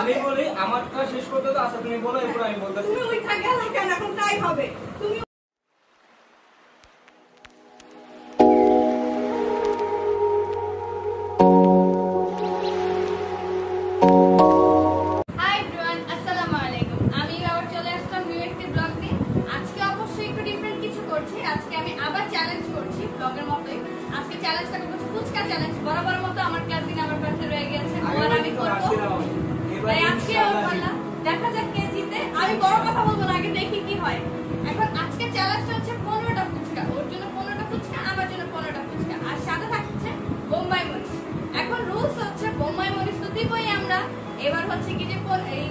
আমি বলি আমারটা শেষ করতে তো আচ্ছা তুমি বলো এরপর আমি বলতেছি। তুমি ওই থাকে কেন? এখন তাই হবে। তুমি আসসালামু আলাইকুম। আমি আবার চলে আসলাম নিউ একটি ব্লগ নিয়ে। আজকে অবশ্যই একটু ডিফারেন্ট কিছু করছি। আজকে আমি আবার চ্যালেঞ্জ করছি ব্লগের মতোই। আজকে চ্যালেঞ্জটা করছি ফুচকা চ্যালেঞ্জ বরাবর মতো আমার কাজিন আমার পাশে রয়ে গেছে ও আর আমি করব তাই আজকে পালা দেখা যাক কে জিতে। আমি বড় কথা বলব না আগে দেখি কি হয়। এখন আজকে চ্যালেঞ্জটা হচ্ছে পনেরোটা ফুচকা। ওর জন্য পনেরোটা ফুচকা আমার জন্য পনেরোটা ফুচকা। আর সাথে থাকছে বোম্বাই মরিচ। এখন রুলস হচ্ছে বোম্বাই মরিচ তো দিবই আমরা। এবার হচ্ছে কি যে এই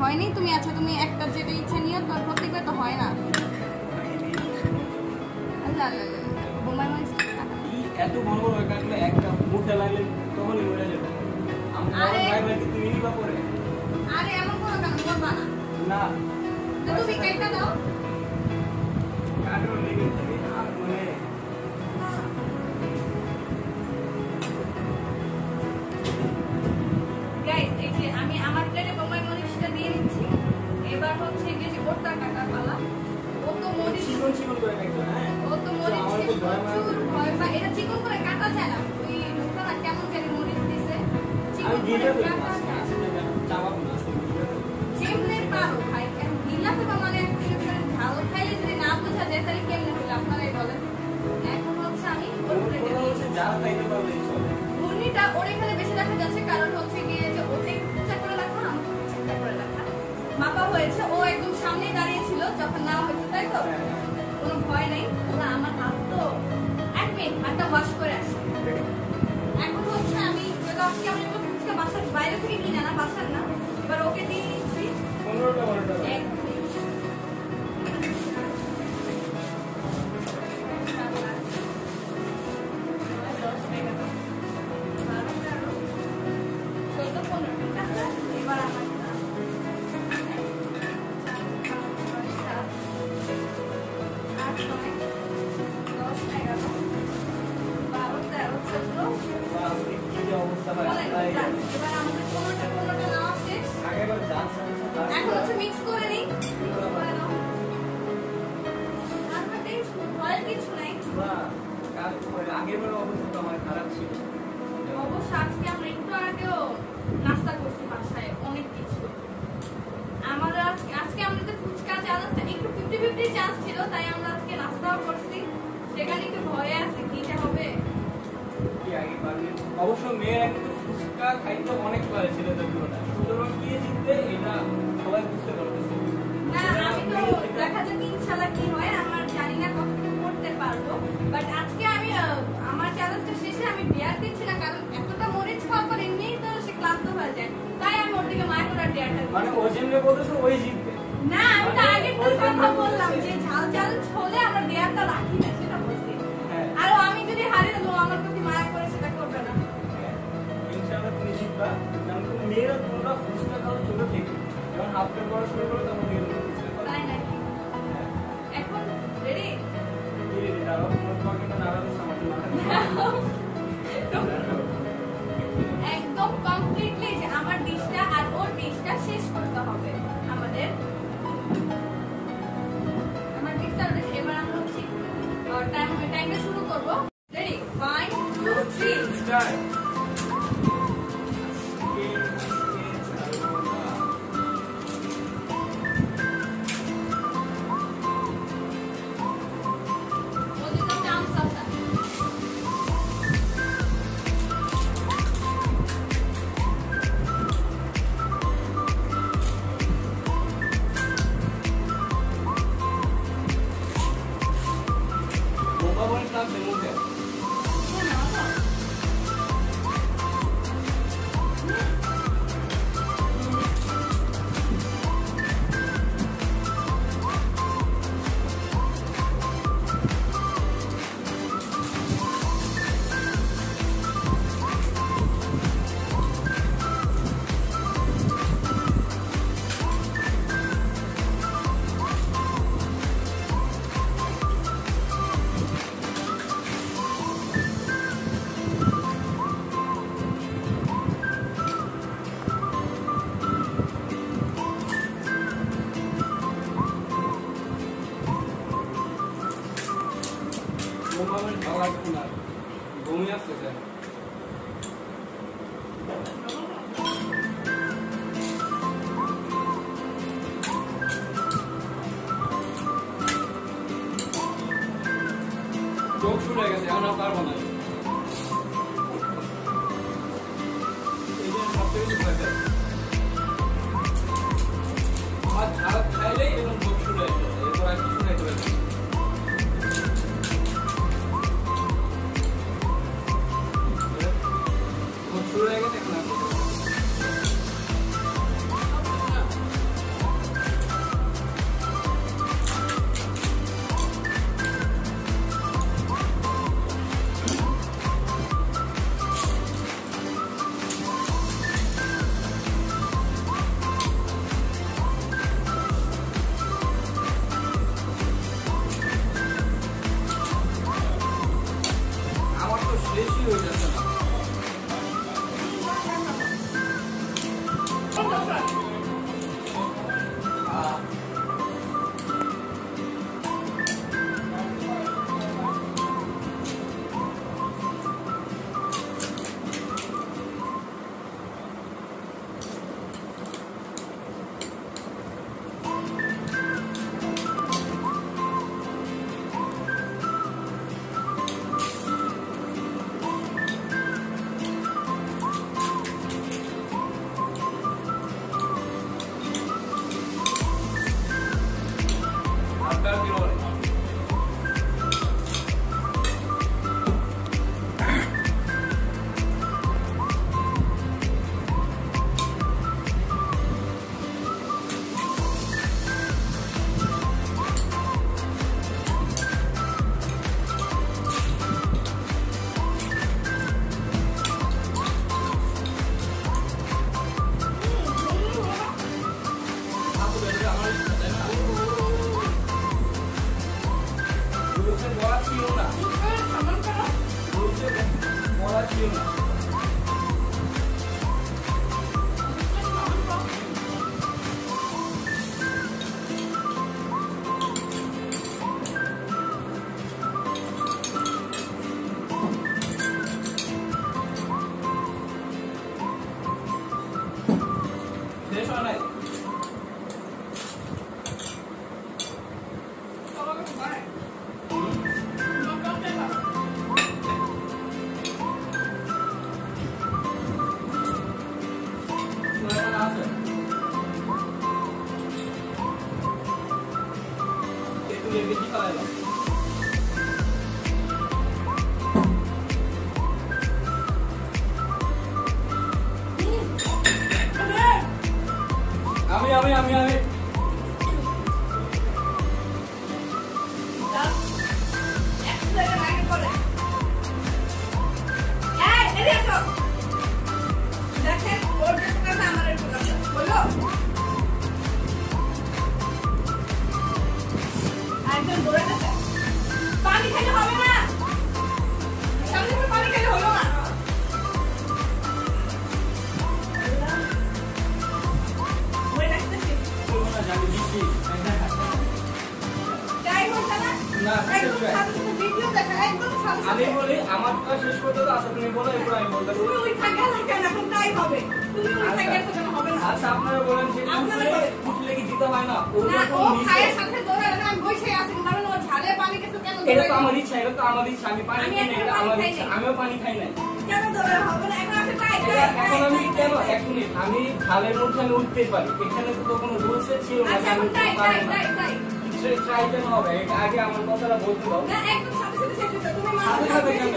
হয়নি তুমি আচ্ছা তুমি একটা যেটা ইচ্ছা নিও তোমার প্রত্যেকবার তো হয় না। মরিচ কাটা এই এত বড় বড় কাটলে একটা মুখে লাগলে তখনই মরে যাবে। আরে। ভাই ভাই কি তুমি নিবা পরে আরে এমন কোনো? কাজ করবা না। না তুমি কেটে দাও। যাচ্ছে কারণ হচ্ছে গিয়ে যে ওকে উঁচা করে রাখা আমাকে উঁচা করে রাখা মাপা হয়েছে ও একদম সামনেই দাঁড়িয়ে ছিল যখন নেওয়া হয়েছে তাই তো? কোনো ভয় নেই ওরা আমার হাত তো এক মিনিট হাতটা ওয়াশ করে আসি এখন হচ্ছে আমি আজকে আমি ফুচকা বাসার বাইরে থেকে কিনে না বাসার না এবার ওকে দিয়ে দিচ্ছি। আজকে করছি সেখানে একটু ভয়ে আছে কি যে হবে? কি আগে পারবে? অবশ্য মেয়েরা কিন্তু ফুচকা খাইতে অনেক পারে ছেলেদের তুলনায়। সুতরাং কি জিতবে এটা সবাই বুঝতে পারতেছে। না আমি তো দেখা যাক ইনশাল্লাহ কি হয় আমার জানি না কতটুকু করতে পারব। বাট আজকে আমি আমার চ্যালেঞ্জটা শেষে আমি বিয়ার দিচ্ছি না কারণ এতটা মরিচ খাওয়ার পর এমনিই তো সে ক্লান্ত হয়ে যায়। তাই আমি ওর দিকে মায়ের করে ডেয়ারটা মানে বলতেছে ওই জিতবে। না আমি তো আগে তো কথা বললাম যে ঝাল চ্যালেঞ্জ হলে আমরা ডেয়ারটা রাখি না সেটা বলছি হ্যাঁ। আর আমি যদি হারিয়ে দেবো আমার প্রতি মায়া করে সেটা করবে না। হ্যাঁ। ইনশাআল্লাহ তুমি জিতবা কারণ তুমি মেয়েরা তোমরা ফুচকা খাও ছোট থেকে যখন হাফ প্লেট করা শুরু করো তখন মেয়েরা তাই নাকি? হ্যাঁ। এখন রেডি ধীরে ধীরে দাঁড়াও তোমার তোমাকে না সামান্য একদম কমপ্লিটলি যে আমার ডিশটা আর ওর ডিশটা শেষ করতে হবে। শুরু হয়ে গেছে এখন আর পারব না আমি আমি আমি আমি আমি বলি আমার শেষ করতে তো আসা তুমি বলো এরপর আমি বলতে তুমি ওই থাকে না এখন তাই হবে। তুমি ওই থাকে আচ্ছা। হবে না। আচ্ছা আপনারা বলেন আপনারা উঠলে কি দিতে হয় না। ও না খায়ের সাথে না আমি বসে আছি কারণ ও ঝালে পানি খেতে কেন এটা তো আমার ইচ্ছা এটা তো আমার ইচ্ছা আমি পানি খাই না এটা আমার ইচ্ছা আমিও পানি খাই নাই। কেন হবে না এখন তাই এখন আমি কেন এক মিনিট আমি ঝালের মধ্যে আমি উঠতেই পারি এখানে তো কোনো রুলস ছিল না আচ্ছা তাই তাই তাই। সে ট্রাই কেন হবে আগে আমার কথাটা বলতে দাও না একদম সাথে সাথে তুমি সাথে সাথে কেন?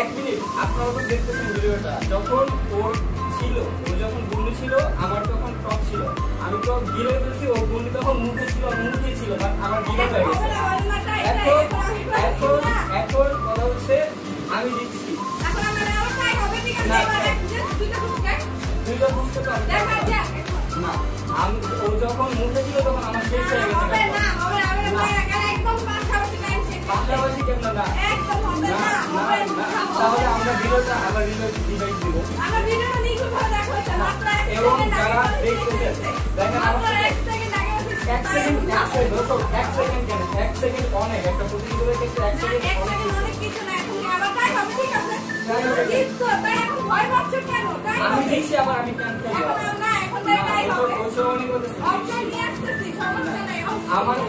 এক মিনিট আপনারা তো দেখতেছেন ভিডিওটা। যখন ওর ছিল ও যখন গুন্ডি ছিল আমার তখন টক ছিল। আমি তো গিলে ফেলছি ও গুন্ডি তখন মুখে ছিল মুখে ছিল বাট আমার গিলে হয়ে গেছে। এখন এখন এখন কথা হচ্ছে আমি দিচ্ছি। এখন আমার আবার তাই হবে ঠিক আছে দুইটা বুঝতে দেখা যাক। না আমি ও যখন মুখে ছিল তখন আমার শেষ হয়ে গেছে হবে না। হবে না ভাই এখানে একদম পাশাপাশি টাইম শেষ পাশাপাশি কেন না? একদম হবে না না না হবে না না। তাহলে আমরা ভিডিওটা আবার দিব। আমার ভিডিওটা দেখা মাত্র এক এবং যারা দেখতেছেন, দেখেন আমার এক সেকেন্ড আগে। এক সেকেন্ড এক সেকেন্ড দর্শক এক সেকেন্ড কেন? এক সেকেন্ড অনেক একটা প্রতিযোগিতার ক্ষেত্রে এক সেকেন্ড অনেক কিছু। না এখন তাই আমি। দেখছি আবার আমি কেন খেলব এখন আর না, এখন তাই তাই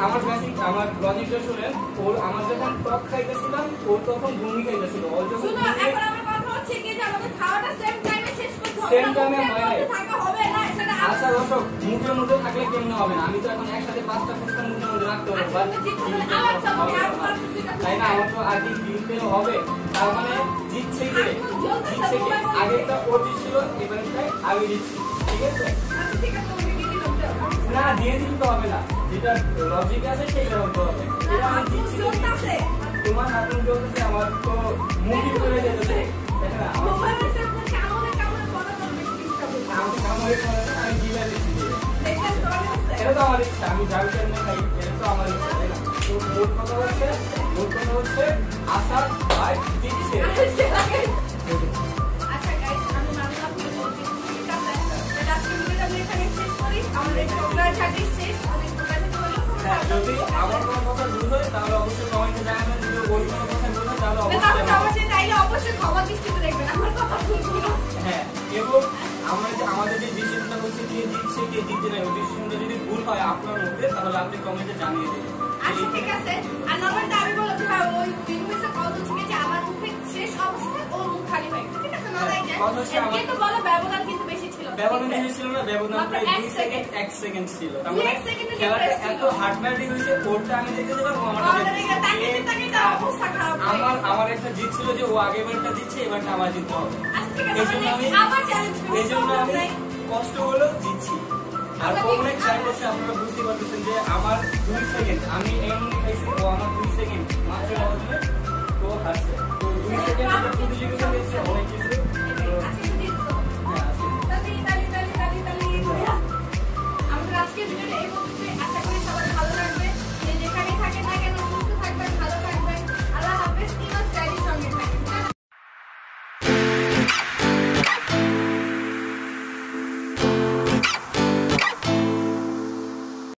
আমার বেসিক লজিকটা শুনেন ওর আমার যখন টক খাইতেছিলাম ওর তখন ভূমি খাইতেছিল। ওর যখন এখন আমার কথা হচ্ছে কি যে আমাদের খাওয়াটা same time শেষ করতে হবে। Same না, মুখের মধ্যে হবে না, সেটা আচ্ছা দর্শক মুখের মধ্যে থাকলে কেমন হবে? না আমি তো এখন একসাথে পাঁচটা ফুচকা মুখের মধ্যে রাখতে পারব। আচ্ছা, তাই না? আমার তো আগে হবে? তার মানে জিতছে কে? জিতছে কে? আগেরটা ওর জিতছিল এবারেরটাই আমি জিতছি। ঠিক আছে? আচ্ছা, ঠিক আছে, না দিয়ে দিতে তো হবে না। যেটা লজিক আছে সেটা হতে হবে। এটা আমি তো তোমার হাতে চলতেছে আমার তো মুভি করে যেতেছে না? দিচ্ছি। এটা তো আমার ইচ্ছা আমি যাবি কেন খাই এটা তো আমার ইচ্ছা তাই না? তো মোট কথা হচ্ছে মোট কথা হচ্ছে জিতছে যদি আমার কোনো কথা ভুল হয় তাহলে অবশ্যই কমেন্টে জানাবেন যদি ওই কোনো কথা ভুল হয় তাহলে অবশ্যই তাহলে অবশ্যই ক্ষমা দৃষ্টিতে দেখবেন আমার কথা ভুল হ্যাঁ এবং আমরা যে আমাদের যে ডিসিশনটা হচ্ছে কে জিতছে কে জিতছে না ওই ডিসিশনটা যদি ভুল হয় আপনার মধ্যে তাহলে আপনি কমেন্টে জানিয়ে দেবেন আচ্ছা ঠিক আছে। আর নর্মালটা আমি বললাম যে ওই বিনুইসে কল হচ্ছে যে আমার মুখে শেষ অবস্থায় ওর মুখ খালি হয়ে ঠিক আছে না যায় কথা হচ্ছে আমার- কিন্তু বলো ব্যবধান কিন্তু বেশি ছিল? ব্যবধান বেশি ছিল না? ব্যবধান প্রায় দুই সেকেন্ড। এক সেকেন্ড ছিল। তার মানে খেলাটা। এত হার্ডম্যাটি হয়েছে ওরটা আমি দেখেছিলাম ও আমার আমার একটা জিত ছিল যে ও আগেরবারটা জিতছে এবারটা আমার জিততে হবে। আচ্ছা এই জন্য আমি এই জন্য আমি কষ্ট হলেও জিতছি। আর অনেক ঠিক- চাইতেছে আপনারা বুঝতে পারতেছেন যে আমার দুই সেকেন্ড আমি এমনি খাইছি ও আমার দুই সেকেন্ড মাত্র তো হারছে। তো দুই সেকেন্ড প্রতিযোগিতা হয়েছে অনেক কিছু। তালি তালি তালি তালি তালি আমাদের আজকের ভিডিওটা এই পর্যন্ত